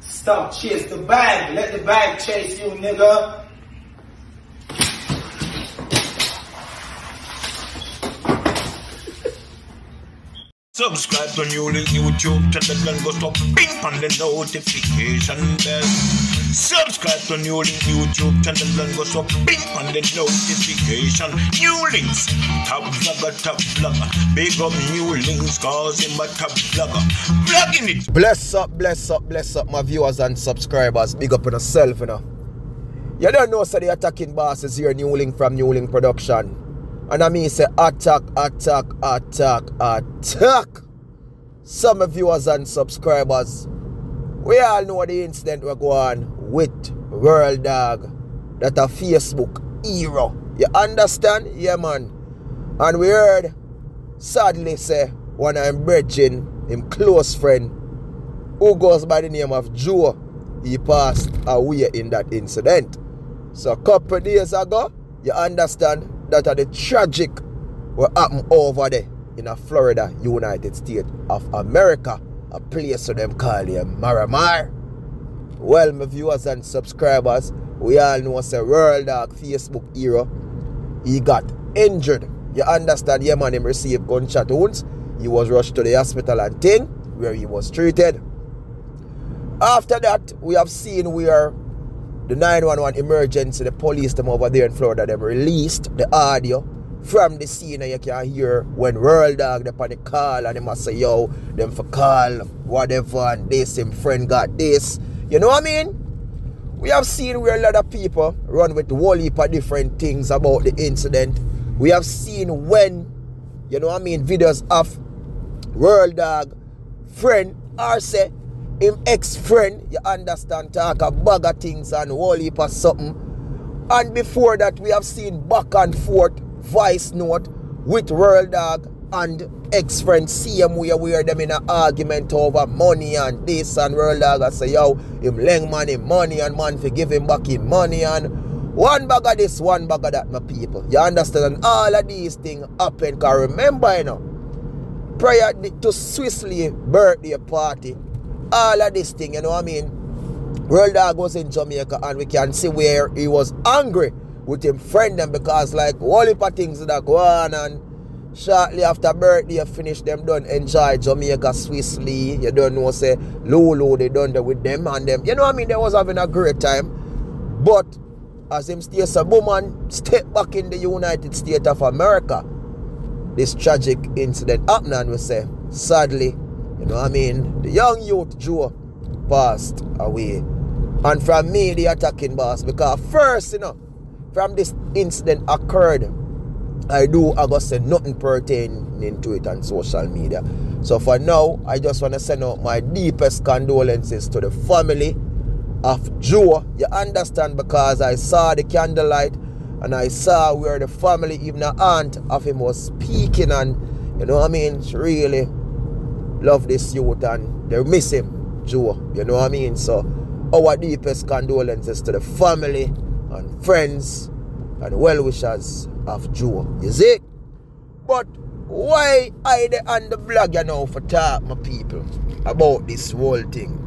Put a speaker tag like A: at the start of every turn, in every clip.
A: Stop, chase the bag. Let the bag chase you, nigga.
B: Subscribe to new YouTube channel and go stop ping on the notification bell. Subscribe to new link YouTube channel and go stop ping on the notification. New links, top vlogger, top vlogger. Big up new links, cause him a top vlogger. Vlogging it.
C: Bless up, bless up, bless up, my viewers and subscribers. Big up on yourself, you know. You don't know, so the attacking boss is here, New Link from New Link Production. And I mean, say attack, attack, attack, attack. Some viewers and subscribers, we all know the incident we're going with World Dawg, that a Facebook hero. You understand? Yeah, man. And we heard, sadly, say, one of him brethren, him close friend, who goes by the name of Joe, he passed away in that incident. So a couple days ago, you understand, that are the tragic what happened over there in a Florida, United States of America, a place where them call it Miramar. Well, my viewers and subscribers, we all know it's a World Dawg Facebook hero. He got injured. You understand? Yeah, man, him received gunshot wounds. He was rushed to the hospital and thing where he was treated. After that, we have seen where the 911 emergency, the police them over there in Florida, them released the audio from the scene and you can hear when World Dawg they on the call and they must say, yo, them for call, whatever, and this, him friend got this. You know what I mean? We have seen where a lot of people run with whole heap of different things about the incident. We have seen when, you know what I mean, videos of World Dawg friend or say him ex-friend, you understand, talk a bag of things and whole heap of something. And before that, we have seen back and forth voice note with World Dawg and ex-friend. CM we where them in an argument over money and this and World Dawg I say yo him lend money money and man for give him back him money and one bag of this one bag of that my people. You understand? And all of these things happen cause remember you know prior to Swissley birthday party all of this thing, you know what I mean? World Dawg was in Jamaica and we can see where he was angry with him friend them because like all heap of things that go on and shortly after birthday finish them done enjoy Jamaica Swissley. You don't know say Lulu they done with them and them. You know what I mean? They was having a great time. But as him stay a woman step back in the United States of America, this tragic incident happened and we say sadly you know what I mean? The young youth Joe passed away. And from me, the attacking boss, because first, you know, from this incident occurred, I do I got say nothing pertaining to it on social media. So for now, I just want to send out my deepest condolences to the family of Joe. You understand? Because I saw the candlelight and I saw where the family, even the aunt of him was speaking and you know what I mean? It's really love this youth and they miss him, Joe. You know what I mean? So our deepest condolences to the family and friends and well wishers of Joe. You see? But why I the on the blog you know for talk my people about this whole thing?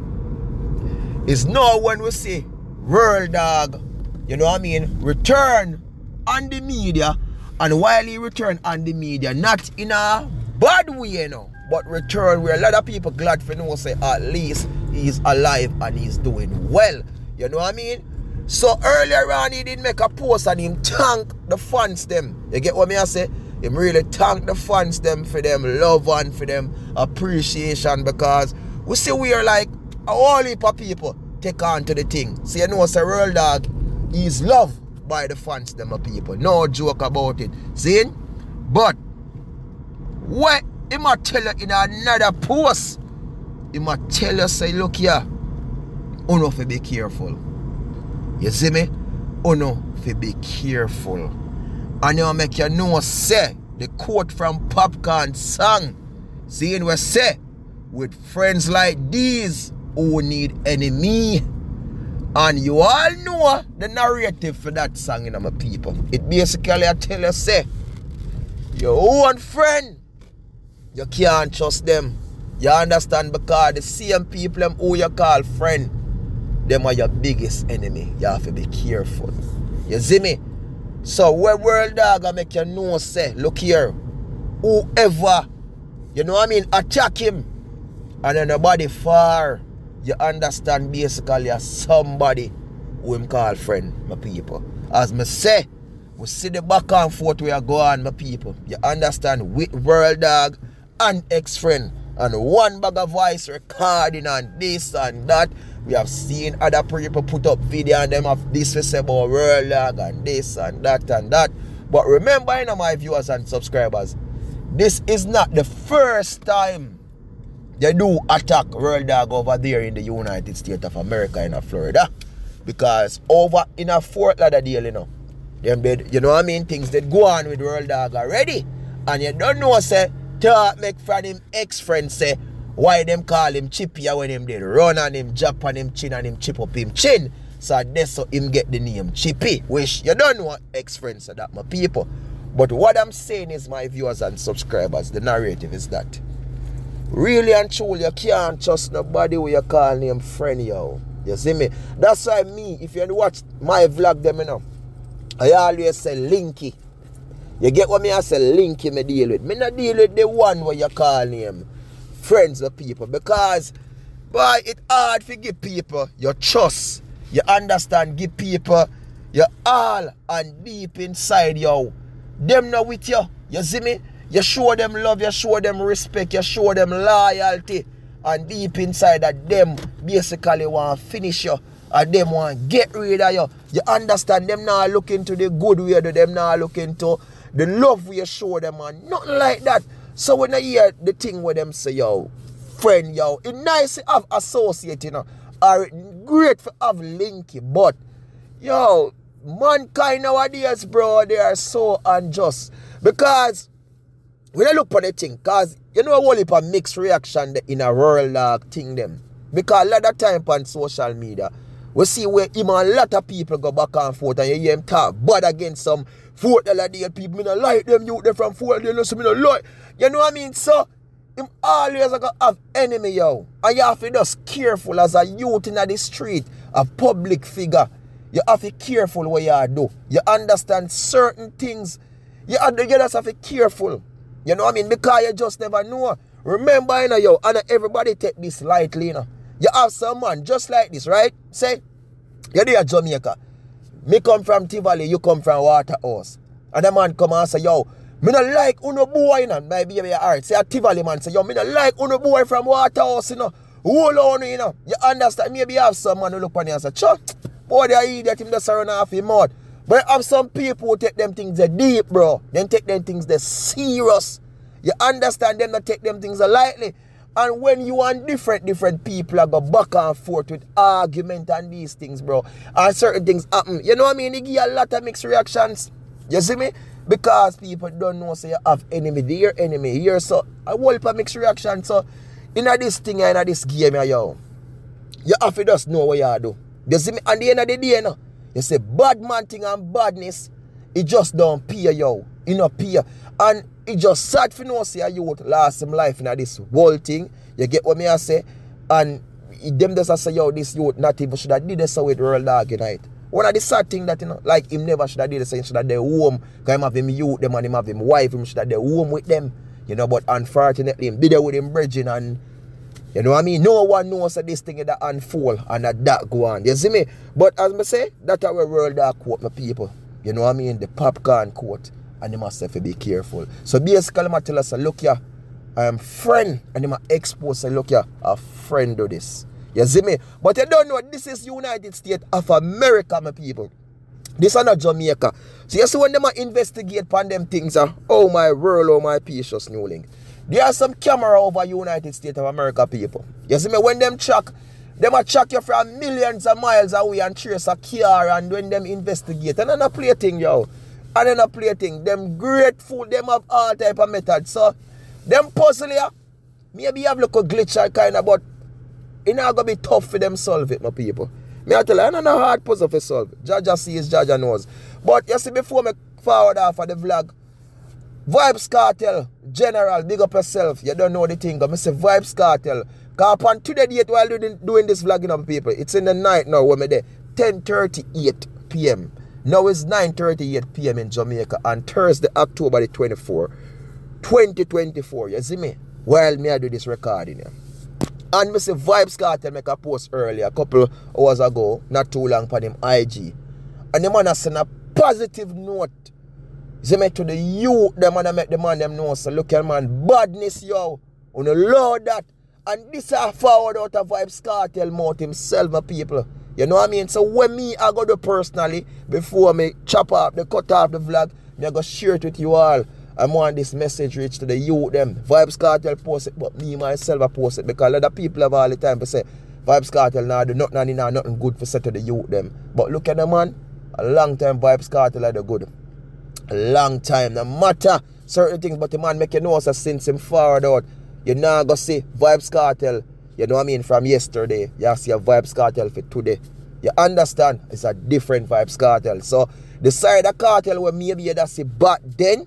C: Is now when we see World Dawg, you know what I mean, return on the media and while he return on the media, not in a bad way, you know but return where a lot of people glad for know say at least he's alive and he's doing well. You know what I mean? So earlier on he didn't make a post and him thank the fans them. You get what me I say? Him really thank the fans them for them love and for them appreciation because we see we are like a whole heap of people take on to the thing. So you know say World Dawg is loved by the fans them of people. No joke about it. See? But what he might tell you in another post, he might tell you, say, look here, uno fi be careful. You see me? Uno fi be careful. And you make you know, say, the quote from Popcaan song, seeing we say, with friends like these who need enemy. And you all know the narrative for that song in you know, my people. It basically I tell you say, your own friend you can't trust them. You understand? Because the same people them who you call friend, them are your biggest enemy. You have to be careful. You see me? So when world dawg I make you know say, look here, whoever, you know what I mean, attack him. And then nobody far. You understand basically as somebody who him call friend, my people. As me say, we see the back and forth we are going, my people. You understand? With world dawg and ex-friend and one bag of voice recording and this and that. We have seen other people put up video and them of this about world dawg and this and that and that. But remember, you know, my viewers and subscribers, this is not the first time they do attack World Dawg over there in the United States of America in Florida. Because over in a Fort Lauderdale, you know, them did, you know what I mean, things that go on with World Dawg already. And you don't know, say, talk make friend him ex-friend say why them call him chippy when him did run on him, jump on him chin and him chip up him chin. So that's so him get the name Chippy. Which you don't know ex-friends so that my people. But what I'm saying is my viewers and subscribers, the narrative is that really and truly you can't trust nobody who you call name friend yo. You see me? That's why me, if you watch my vlog them know, I always say linky. You get what me I say linky me deal with. Me not deal with the one where you call him friends of people because boy it hard to give people your trust. You understand? Give people your all and deep inside yo. Them not with you. You see me? You show them love, you show them respect, you show them loyalty. And deep inside that them basically want to finish you. And them want to get rid of you. You understand? Them now looking to the good way, them now looking to the love we show them and nothing like that. So when I hear the thing where them say, yo, friend, yo, it's nice to have associate, you know, or great to have linky, but yo, mankind nowadays, bro, they are so unjust. Because when I look for the thing, cause you know a whole heap of mixed reaction in a rural uh, dog thing them. Because a lot of time on social media, we see where him and a lot of people go back and forth and you hear him talk bad against some Fort Lauderdale people. Me not like them youth they from Fort Lauderdale, so me not like. You know what I mean? So, him always gonna have enemy, yo. And you have to just careful as a youth in the street, a public figure. You have to be careful what you do. You understand certain things. You, have to, you just have to careful. You know what I mean? Because you just never know. Remember, you know, yo, and everybody take this lightly, you know. You have someone just like this, right? Say, you're there Jamaica. Me come from Tivoli, you come from Waterhouse. And the man come and say, yo, me not like uno boy, you know. My baby alright. Say a Tivoli man say, yo, me not like uno boy from Waterhouse, you know. Hold on, you know. You understand? Maybe you have some man who look on you and say, Chuh, boy, they idiot, him just run off his mouth. But I have some people who take them things they deep, bro. Then take them things they serious. You understand them not take them things lightly. And when you want different, different people I go back and forth with argument and these things, bro. And certain things happen. You know what I mean? It give a lot of mixed reactions. You see me? Because people don't know so you have enemy there, enemy here. So I will a mixed reaction. So in this thing in this game, yo, you have to just know what you do. You see me? At the end of the day, you know, you say bad man thing and badness, it just don't pay yo. It not pay. And it just sad for no say a youth last some life in this whole thing. You get what me I say? And them just say, yo, this youth not even should have did this with World Dawg Unite. One of the sad thing that, you know, like him never should have did this, he should have their home. Because him have him youth, them and him have him wife, him should have their home with them. You know, but unfortunately, him did it with him bridging and you know what I mean? No one knows that this thing that unfold and that that go on. You see me? But as I say, that's our world that quote my people. You know what I mean? The Popcaan quote. And they must to be careful. So basically, I tell us, look here, I am friend. And they expose, say, look here, a friend do this. You see me? But you don't know, this is United States of America, my people. This is not Jamaica. So you see when them investigate upon them things, uh, oh my world, oh my precious new link. There are some camera over United States of America people. You see me? When them track, them a track you from millions of miles away and trace a car and when them investigate. And then a play thing, yo. And then a play thing. Them grateful, them have all type of methods. So, them puzzle here, maybe have look a glitch or kind of, but it not gonna be tough for them solve it, my people. Me I tell you, I don't know hard puzzle for solve. Jaja sees, Jaja knows. But you see, before me forward off of the vlog, Vybz Kartel, General, big up yourself. You don't know the thing. I say Vybz Kartel. Cause upon today date while doing, doing this vlogging on people, it's in the night now when me there. 10.38 p.m. Now it's 9.38 p.m. in Jamaica on Thursday, October the 24, 2024. You see me? While me I do this recording here. And me say Vybz Kartel make a post earlier, a couple hours ago, not too long for him IG. And the man has sent a positive note. See me to the youth, them and I make the man them know. So look at man, badness yo. On the Lord that. And this are forward out of Vybz Kartel mouth himself, my people. You know what I mean? So when me I go do personally, before me chop off the cut off the vlog, me I go share it with you all. I want this message reach to the youth them. Vybz Kartel post it, but me myself I post it because of people have all the time to say Vybz Kartel now do nothing now nothing good for say to the youth them. But look at the man, a long time Vybz Kartel are the good. A long time. No matter certain things, but the man make you know so since him forward out, you now go see Vybz Kartel you know what I mean? From yesterday, you see a Vybz Kartel for today. You understand? It's a different Vybz Kartel. So the side of Kartel where maybe you see back then,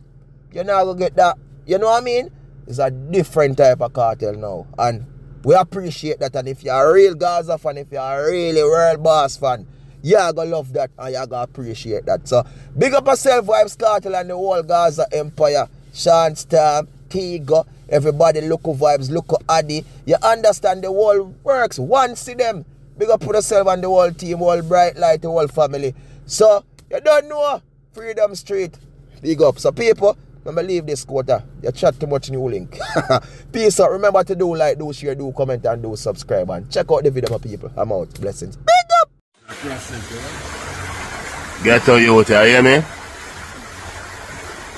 C: you're not gonna get that. You know what I mean? It's a different type of Kartel now. And we appreciate that. And if you're a real Gaza fan, if you're a really world boss fan, you're gonna love that and you're gonna appreciate that. So big up yourself, Vybz Kartel and the whole Gaza Empire. Shawn Storm, Tigo, Everybody local vibes, local addy. You understand the world works. One see them. Big up put yourself on the whole team, whole bright light, the whole family. So you don't know Freedom Street. Big up. So people, remember leave this quarter. You chat too much new link. Peace out. Remember to do like, do share, do comment, and do subscribe. And check out the video, my people. I'm out. Blessings. Big up.
D: Get you out here, hear me?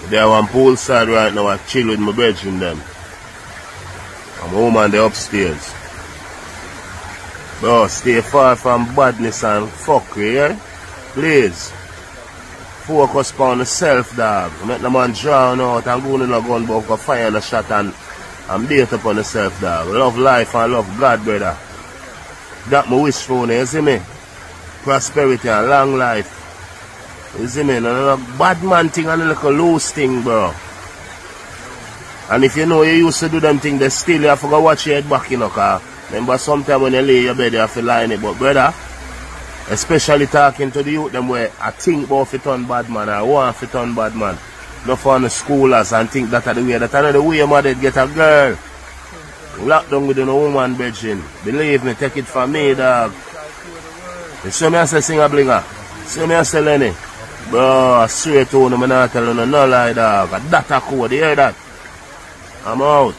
D: They are on poolside right now, I chill with my brethren them. I'm home on the upstairs. Bro, stay far from badness and fuckery, yeah? Please. Focus on the self, dog. Make the man drown out and go in a gun book or fire and a shot and, and beat upon the self, dog. Love life and love God, brother. That my wish for you, see me? Prosperity and long life. You me? No, no, bad man thing and a little loose thing, bro. And if you know you used to do them things, they still you have to go watch your head back, you know, cause remember sometime when you lay your bed, you have to lie in it. But brother, especially talking to the youth, them where I think about fit on bad man, I want fit on bad man. Not for the schoolers and think that are the way. That are the way your mother get a girl. Locked down with a woman bedroom. Believe me, take it from me, dog. You see me I say sing a blinger. See me I say Lenny. Bro, straight on, I'm not telling you no lie, dog. That a code, e you e hear that? I'm out.